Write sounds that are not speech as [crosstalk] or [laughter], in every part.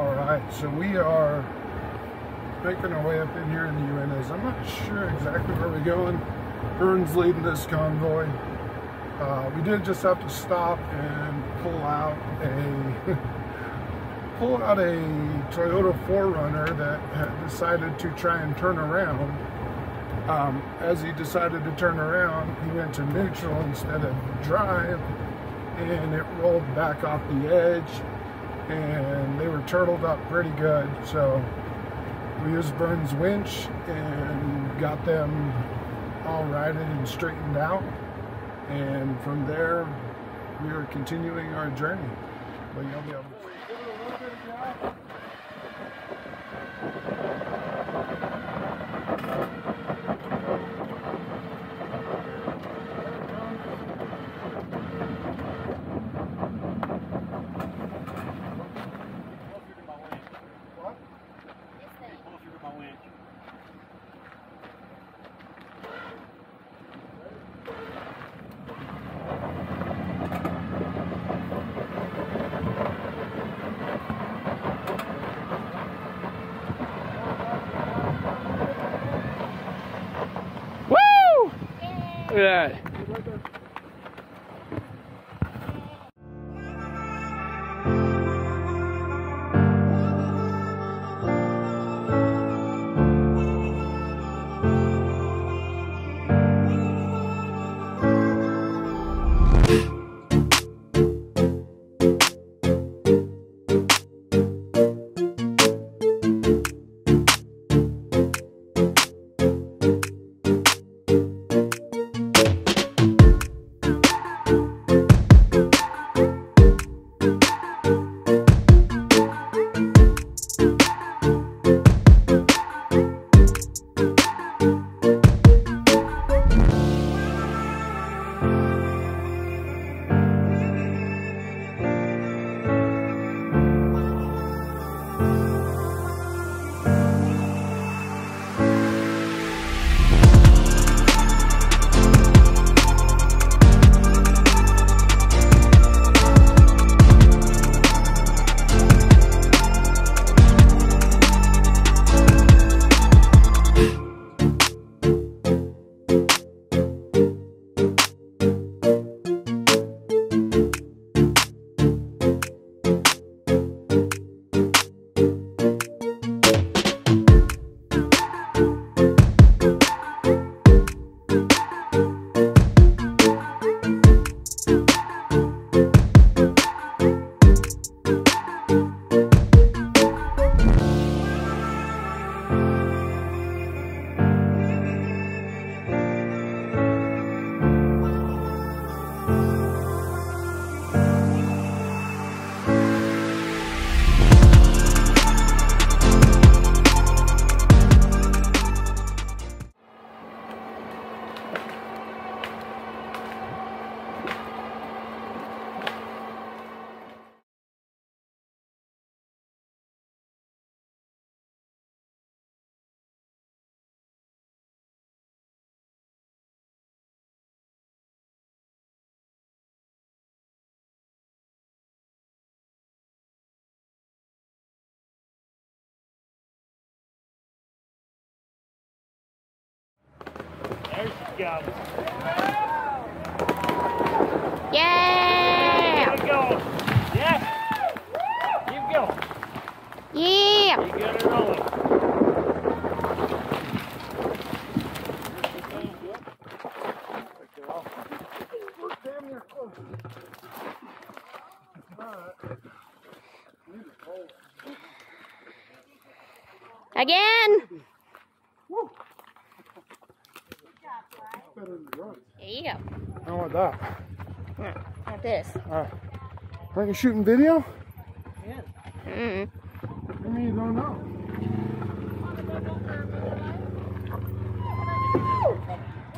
All right, so we are making our way up in here in the Uintas. I'm not sure exactly where we're going. Vern's leading this convoy. Uh, we did just have to stop and pull out a [laughs] pull out a Toyota 4Runner that had decided to try and turn around. Um, as he decided to turn around, he went to neutral instead of drive, and it rolled back off the edge, and they were turtled up pretty good. So we used Vern's winch and got them all righted and straightened out. And from there, we are continuing our journey. But you'll be able to Look at that. There she goes. Yeah! Keep going. Yeah. Keep going. Yeah! You got it rolling. We're the run. There you go. How about that? Like this. Alright. Are you shooting video? Yeah. Mm. I mean, you don't know.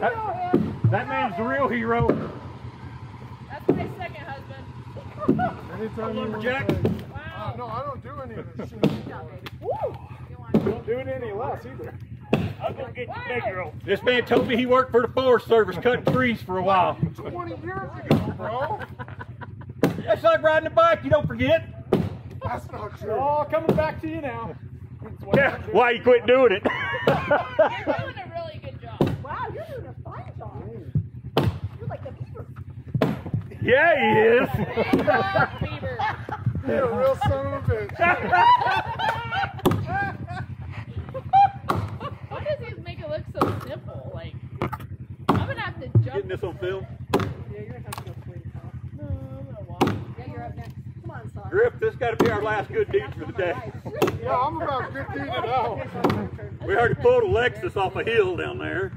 That, that man's the real hero. That's my second husband. Anytime you want Lumberjack. to. Wow. No, I don't do any of this shit. Don't do it any less either. I'm gonna get the big girl. This man told me he worked for the Forest Service cutting trees for a while. 20 years ago, bro. That's like riding a bike, you don't forget. That's not true. Oh, coming back to you now. Yeah, why you quit doing it? You're doing a really good job. Wow, you're doing a fine job. You're like the beaver. yeah, he is. Beaver. You're a real son of a bitch. [laughs] Why does he make it look so simple? Like, I'm gonna have to jump. Getting this on film. Yeah, you're gonna have to go swing, huh? No, I'm gonna walk. Yeah, you're up next. Come on, son. Griff, this got to be our last good deed for the day. Yeah, I'm about good deed it out. We already pulled a Lexus off a hill down there.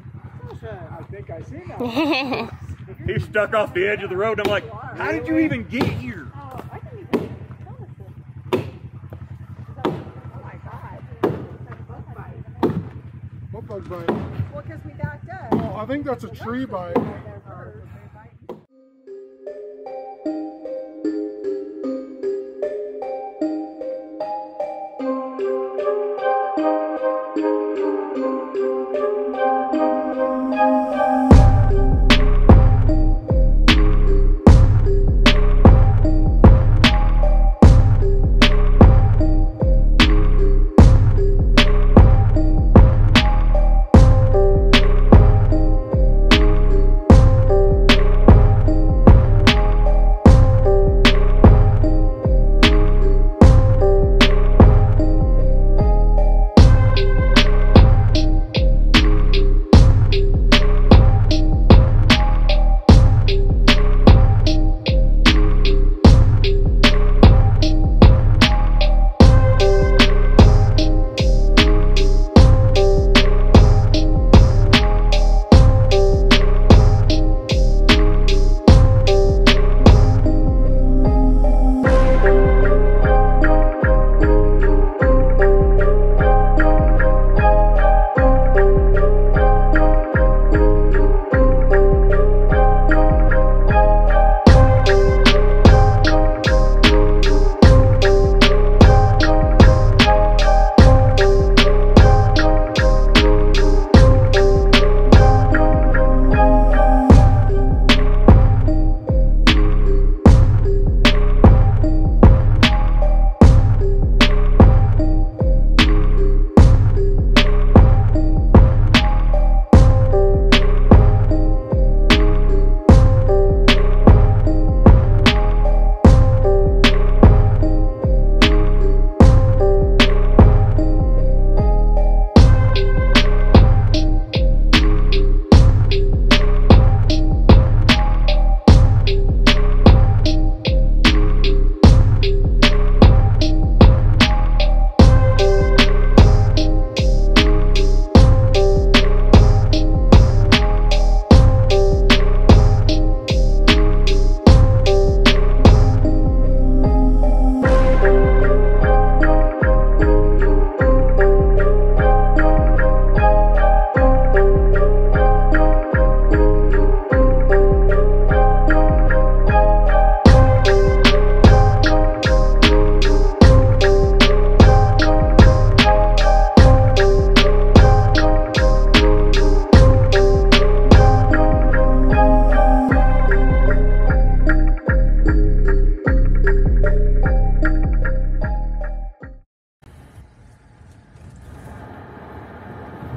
I think I see now. [laughs] He stuck off the edge of the road. I'm like, how did you even get here? Oh, I didn't even notice it. Oh my God. It's a bug bite. What bug bite? Well, because we backed up. Oh, I think that's a tree bite.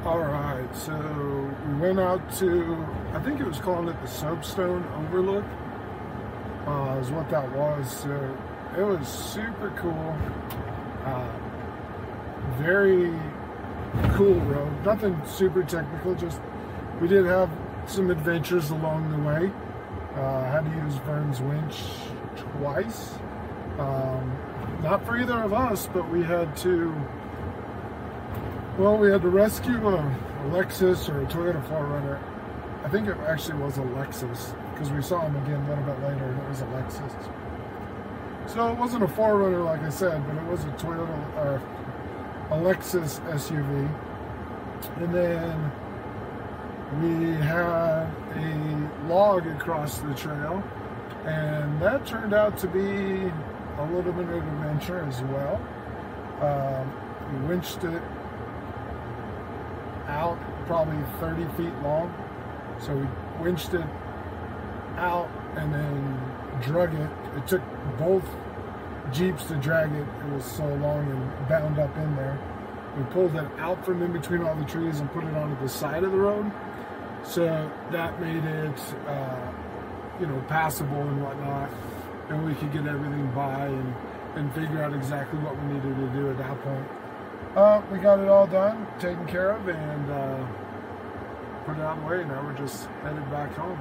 All right, so we went out to, I think it was calling it the Soapstone Overlook, uh, is what that was. So it was super cool. Uh, very cool road. Nothing super technical, just we did have some adventures along the way. Uh, had to use Vern's winch twice. Um, not for either of us, but we had to well, we had to rescue a, a Lexus or a Toyota 4Runner. I think it actually was a Lexus because we saw him again a little bit later and it was a Lexus. So it wasn't a 4Runner like I said, but it was a Toyota or a Lexus SUV. And then we had a log across the trail and that turned out to be a little bit of an adventure as well. Um, we winched it out probably 30 feet long. So we winched it out and then drug it. It took both jeeps to drag it. It was so long and bound up in there. We pulled it out from in between all the trees and put it onto the side of the road. So that made it, uh, you know, passable and whatnot. And we could get everything by and, and figure out exactly what we needed to do at that point. Uh, we got it all done, taken care of, and uh, put it out of the way. Now we're just headed back home.